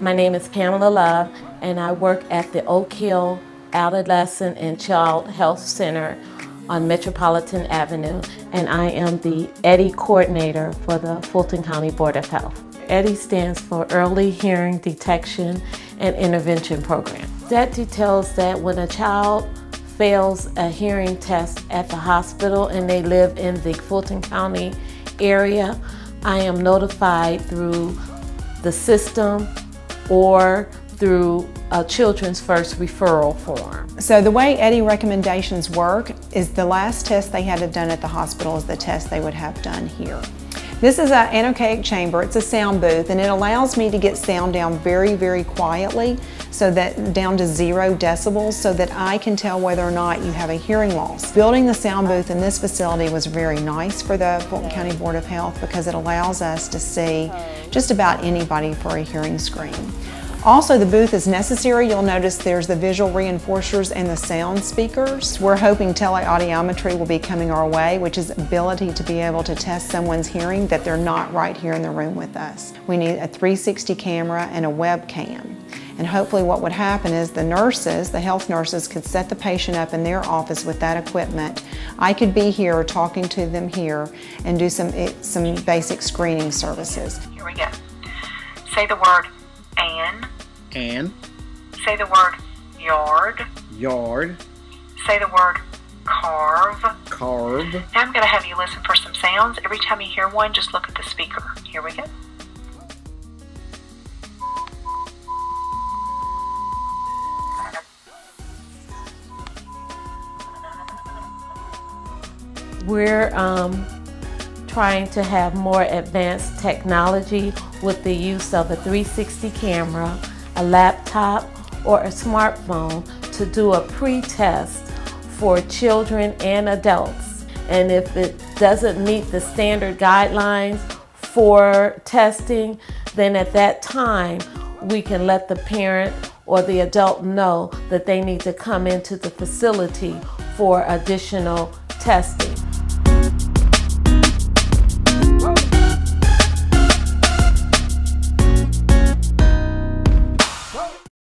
My name is Pamela Love, and I work at the Oak Hill Adolescent and Child Health Center on Metropolitan Avenue, and I am the EHDI coordinator for the Fulton County Board of Health. EHDI stands for Early Hearing Detection and Intervention Program. That details that when a child fails a hearing test at the hospital and they live in the Fulton County area, I am notified through the system or through a Children's First referral form. So the way EHDI recommendations work is the last test they had done at the hospital is the test they would have done here. This is an anechoic chamber, it's a sound booth, and it allows me to get sound down very, very quietly, so that down to zero decibels, so that I can tell whether or not you have a hearing loss. Building the sound booth in this facility was very nice for the Fulton County Board of Health because it allows us to see just about anybody for a hearing screen. Also, the booth is necessary. You'll notice there's the visual reinforcers and the sound speakers. We're hoping teleaudiometry will be coming our way, which is ability to be able to test someone's hearing that they're not right here in the room with us. We need a 360 camera and a webcam. And hopefully what would happen is the nurses, the health nurses, could set the patient up in their office with that equipment. I could be here talking to them here and do some, eh, some basic screening services. Here we go. Say the word an. An. Say the word yard. Yard. Say the word carve. Carve. Now I'm going to have you listen for some sounds. Every time you hear one, just look at the speaker. Here we go. We're um, trying to have more advanced technology with the use of a 360 camera, a laptop, or a smartphone to do a pre-test for children and adults. And if it doesn't meet the standard guidelines for testing, then at that time we can let the parent or the adult know that they need to come into the facility for additional testing.